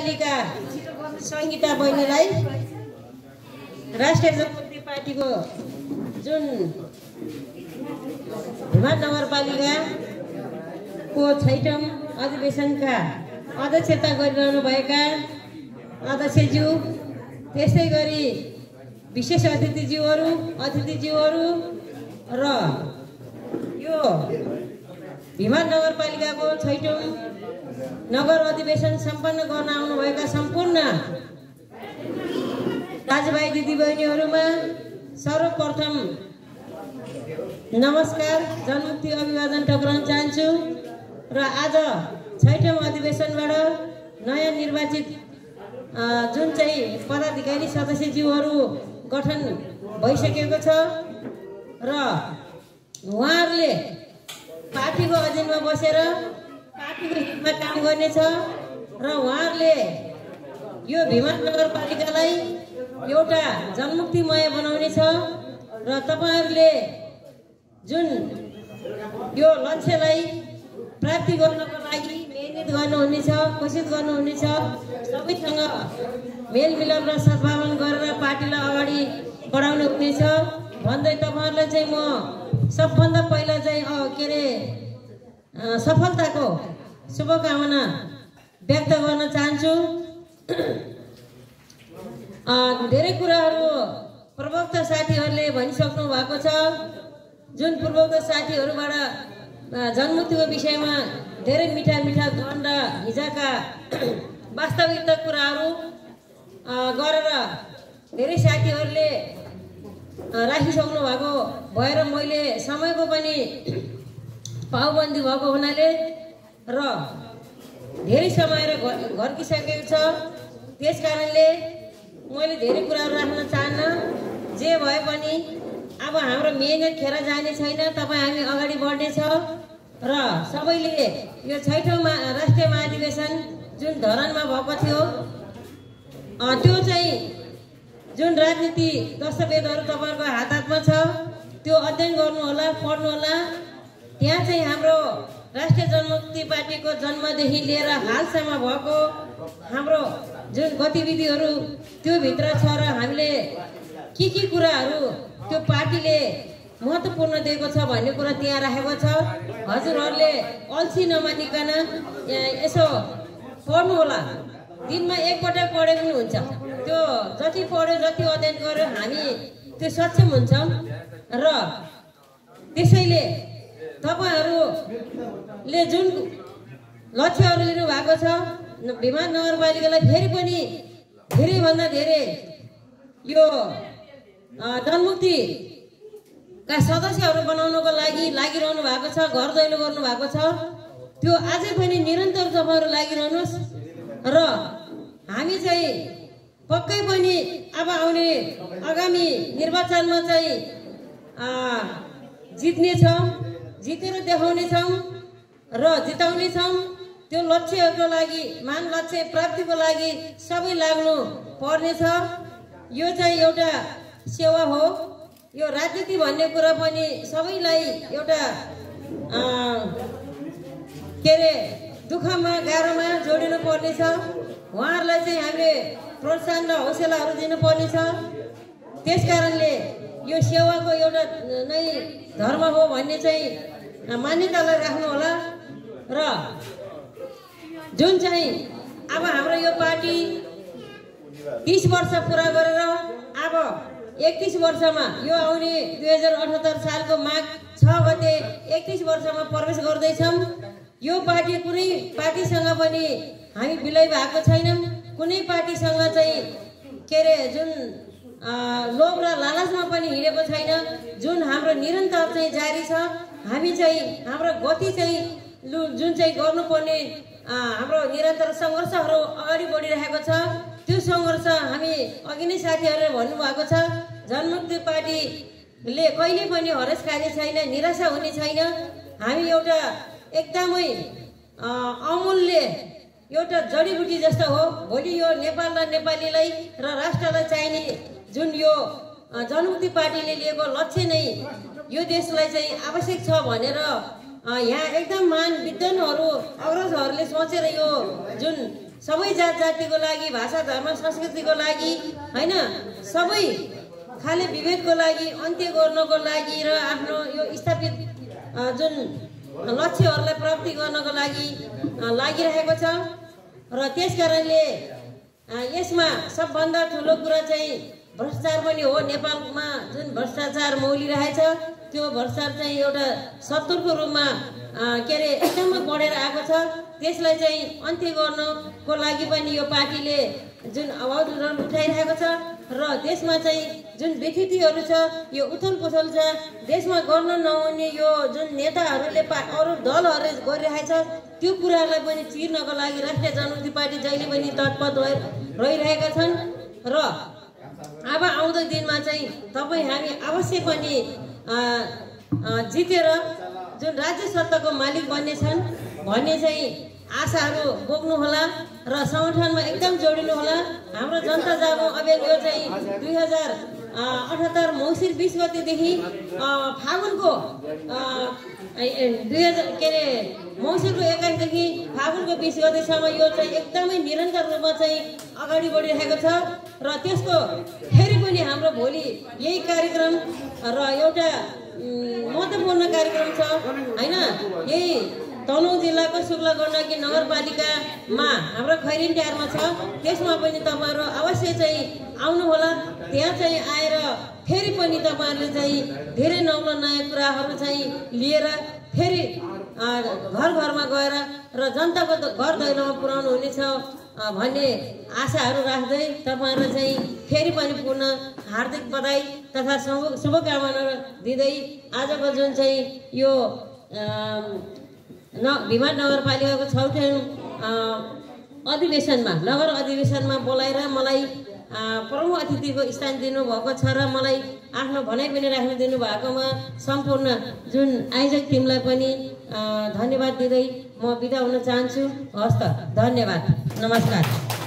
नगरपालिका सङ्गीता बहिनीलाई राष्ट्रिय जनमुक्ति पार्टीको जुन हिमाल नगरपालिकाको छैटौँ अधिवेशनका अध्यक्षता गरिरहनुभएका अध्यक्षज्यू त्यस्तै गरी विशेष अतिथिज्यूहरू अतिथिज्यूहरू र यो हिमाल नगरपालिकाको छैटौँ नगर अधिवेशन सम्पन्न गर्न आउनुभएका सम्पूर्ण दाजुभाइ दिदीबहिनीहरूमा सर्वप्रथम नमस्कार जनमुक्ति अभिवादन टक्राउन चाहन्छु र आज छैटौँ अधिवेशनबाट नयाँ निर्वाचित जुन चाहिँ पदाधिकारी सदस्यज्यूहरू गठन भइसकेको छ र उहाँहरूले पार्टीको अधीनमा बसेर पार्टीको हितमा काम गर्नेछ र उहाँहरूले यो भिमान नगरपालिकालाई एउटा जनमुक्तिमय बनाउनेछ र तपाईँहरूले जुन यो लक्ष्यलाई प्राप्ति गर्नको लागि मिहिनेत गर्नुहुनेछ कोसिस गर्नुहुनेछ सबैसँग मेलमिलाप र सद्भावन गरेर पार्टीलाई अगाडि बढाउनु हुनेछ भन्दै तपाईँहरूलाई चाहिँ म सबभन्दा पहिला चाहिँ के अरे सफलताको शुभकामना व्यक्त गर्न चाहन्छु। धेरै कुराहरू पूर्वोक्त साथीहरूले भनिसक्नु भएको छ। जुन पूर्वोक्त साथीहरूबाट जनमुक्तिको विषयमा धेरै मिठा मिठा र हिजोका वास्तविकता कुराहरू गरेर धेरै साथीहरूले राखिसक्नु भएको भएर मैले समयको पनि पाउबन्दी भएको हुनाले र धेरै समय र घर घर्किसकेको छ। त्यस कारणले मैले धेरै कुराहरू राख्न चाहन्न। जे भए पनि अब हाम्रो मेहनत खेर जाने छैन तपाईँ हामी अगाडि बढ्नेछ र सबैले यो छैठौँ मा राष्ट्रिय महाधिवेशन जुन धरानमा भएको थियो त्यो चाहिँ जुन राजनीति दस्तावेजहरू तपाईँहरूको हात हातमा छ त्यो अध्ययन गर्नुहोला पढ्नुहोला। त्यहाँ चाहिँ हाम्रो राष्ट्रिय जनमुक्ति पार्टीको जन्मदेखि लिएर हालसम्म भएको हाम्रो जुन गतिविधिहरू त्यो भित्र छ र हामीले के के कुराहरू त्यो पार्टीले महत्त्वपूर्ण दिएको छ भन्ने कुरा त्यहाँ राखेको छ। हजुरहरूले अल्छी नमानिकन यसो पढ्नुहोला दिनमा एकपटक पढे पनि हुन्छ। त्यो जति पढ्यो जति अध्ययन गर्यो हामी त्यो सक्षम हुन्छौँ। र त्यसैले तपाईँहरूले जुन लक्ष्यहरू लिनु भएको छ विमान नगरपालिकालाई फेरि पनि धेरैभन्दा धेरै यो जनमुक्तिका सदस्यहरू बनाउनको लागि लागिरहनु भएको छ घर दैलो गर्नु भएको छ। त्यो अझै पनि निरन्तर तपाईँहरू लागिरहनुहोस् र हामी चाहिँ पक्कै पनि अब आउने आगामी निर्वाचनमा चाहिँ जित्नेछौँ। जितेर देखाउनेछौँ र जिताउनेछौँ त्यो लक्ष्यहरूको लागि मान लक्ष्य प्राप्तिको लागि सबै लाग्नु पर्नेछ यो चाहिँ एउटा सेवा हो। यो राजनीति भन्ने कुरा पनि सबैलाई एउटा के अरे दुःखमा गाह्रोमा जोडिनु पर्नेछ उहाँहरूलाई चाहिँ हामीले प्रोत्साहन र हौसलाहरू दिनुपर्नेछ त्यस कारणले यो सेवाको एउटा नै धर्म हो भन्ने चाहिँ मान्यतालाई राख्नु होला र जुन चाहिँ अब हाम्रो यो पार्टी तिस वर्ष पुरा गरेर अब एकतिस वर्षमा यो आउने दुई हजार अठहत्तर सालको माघ छ गते एकतिस वर्षमा प्रवेश गर्दैछौँ। यो पार्टी कुनै पार्टीसँग पनि हामी विलय भएको छैनौँ। कुनै पार्टीसँग चाहिँ के अरे जुन लोभ र लालचमा पनि हिँडेको छैन। जुन हाम्रो निरन्तर चाहिँ जारी छ हामी चाहिँ हाम्रो गति चाहिँ जुन चाहिँ गर्नुपर्ने हाम्रो निरन्तर सङ्घर्षहरू अगाडि बढिरहेको छ त्यो सङ्घर्ष हामी अघि नै साथीहरूले भन्नुभएको छ जनमुक्ति पार्टीले कहिले पनि हरेस खाने छैन निराशा हुने छैन। हामी एउटा एकदमै अमूल्य एउटा जडीबुटी जस्तो हो। भोलि यो नेपाल र नेपालीलाई र राष्ट्रलाई चाहिने जुन यो जनमुक्ति पार्टीले लिएको लक्ष्य नै यो देशलाई चाहिँ आवश्यक छ भनेर यहाँ एकदम महान विद्वानहरू अग्रजहरूले सोचेर यो जुन सबै जात जातिको लागि भाषा धर्म संस्कृतिको लागि होइन सबै खाले विभेदको लागि अन्त्य गर्नको लागि र आफ्नो यो स्थापित जुन लक्ष्यहरूलाई प्राप्ति गर्नको लागि लागिरहेको छ। र त्यस कारणले यसमा सबभन्दा ठुलो कुरा चाहिँ भ्रष्टाचार पनि हो नेपालमा। जुन भ्रष्टाचार मौलिरहेछ त्यो भ्रष्टाचार चाहिँ एउटा शत्रुको रूपमा के अरे एकदमै बढेर आएको छ। त्यसलाई चाहिँ अन्त्य गर्नको लागि पनि यो पार्टीले जुन आवाज उठाइरहेको छ र देशमा चाहिँ जुन विकृतिहरू छ यो उथल पुथल छ देशमा गर्न नहुने यो जुन नेताहरूले पा अरू दलहरूले गरिरहेछ त्यो कुराहरूलाई पनि चिर्नको लागि राष्ट्रिय जनमुक्ति पार्टी जहिले पनि तत्पर रहि- रहिरहेका छन्। र अब आउँदो दिनमा चाहिँ तपाईँ हामी अवश्य पनि जितेर जुन राज्य सत्ताको मालिक बन्नेछन् भन्ने चाहिँ आशाहरू बोक्नुहोला र सङ्गठनमा एकदम जोडिनुहोला। हाम्रो जनता जागो अभियान यो चाहिँ दुई हजार अठहत्तर मङ्सिर बिस गतिदेखि फागुनको दुई हजार के अरे मङ्सिरको एक्काइसदेखि फागुनको बिस गतिसम्म यो चाहिँ एकदमै निरन्तर रूपमा चाहिँ अगाडि बढिरहेको छ। र त्यसको फेरि पनि हाम्रो भोलि यही कार्यक्रम र एउटा महत्त्वपूर्ण कार्यक्रम छ। होइन? यही तनहुँ जिल्लाको शुक्ला गण्डकी नगरपालिकामा हाम्रो खैरिन टारमा छ। त्यसमा पनि तपाईँहरू अवश्य चाहिँ आउनुहोला। त्यहाँ चाहिँ आएर फेरि पनि तपाईँहरूले चाहिँ धेरै नौलो नयाँ कुराहरू चाहिँ लिएर फेरि घर घरमा गएर र जनताको घर दैलोमा पुर्याउनु हुनेछ भन्ने आशाहरू राख्दै तपाईँहरूलाई चाहिँ फेरि पनि पुनः हार्दिक बधाई तथा शुभ शुभकामना दिँदै आजको जुन चाहिँ यो न भिमाट नगरपालिकाको अ, अधिवेशनमा नगर अधिवेशनमा बोलाएर मलाई प्रमुख अतिथिको स्थान दिनुभएको छ र मलाई आफ्नो भनाइ पनि राख्न दिनुभएकोमा सम्पूर्ण जुन आयोजक टिमलाई पनि धन्यवाद दिँदै म बिदा हुन चाहन्छु। हस्त धन्यवाद। नमस्कार।